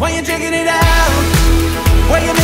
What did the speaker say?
Why you're checking it out, Why you?